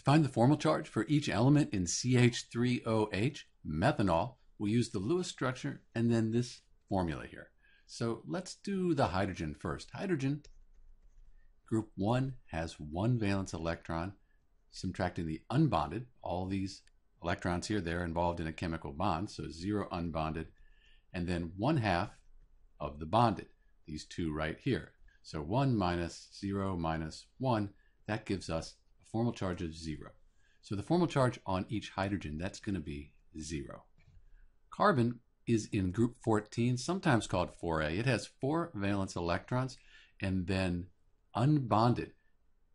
To find the formal charge for each element in CH3OH, methanol, we'll use the Lewis structure and then this formula here. So let's do the hydrogen first. Hydrogen, group 1 has one valence electron, subtracting the unbonded, all these electrons here, they're involved in a chemical bond, so zero unbonded, and then one half of the bonded, these two right here. So 1 minus 0 minus 1, that gives us formal charge of 0. So the formal charge on each hydrogen, that's going to be 0. Carbon is in group 14, sometimes called 4a. It has four valence electrons and then unbonded.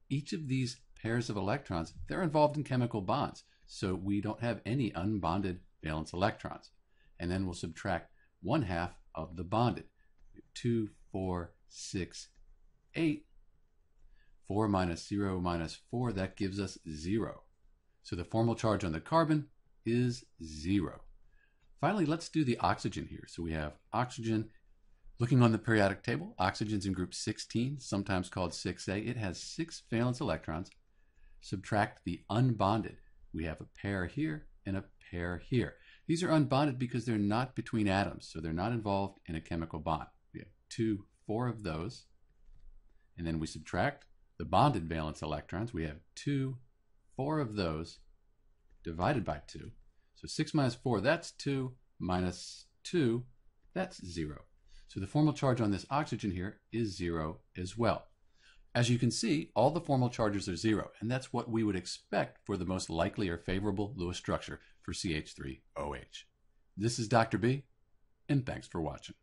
Each of these pairs of electrons, they're involved in chemical bonds. So we don't have any unbonded valence electrons. And then we'll subtract one half of the bonded. 2, 4, 6, 8. 4 minus 0 minus 4, that gives us 0. So the formal charge on the carbon is 0. Finally, let's do the oxygen here. So we have oxygen. Looking on the periodic table, oxygen's in group 16, sometimes called 6a. It has six valence electrons. Subtract the unbonded. We have a pair here and a pair here. These are unbonded because they're not between atoms, so they're not involved in a chemical bond. We have two, four of those. And then we subtract the bonded valence electrons. We have two, four of those divided by two. So 6 minus 4, that's 2, minus 2, that's 0. So the formal charge on this oxygen here is 0 as well. As you can see, all the formal charges are 0, and that's what we would expect for the most likely or favorable Lewis structure for CH3OH. This is Dr. B, and thanks for watching.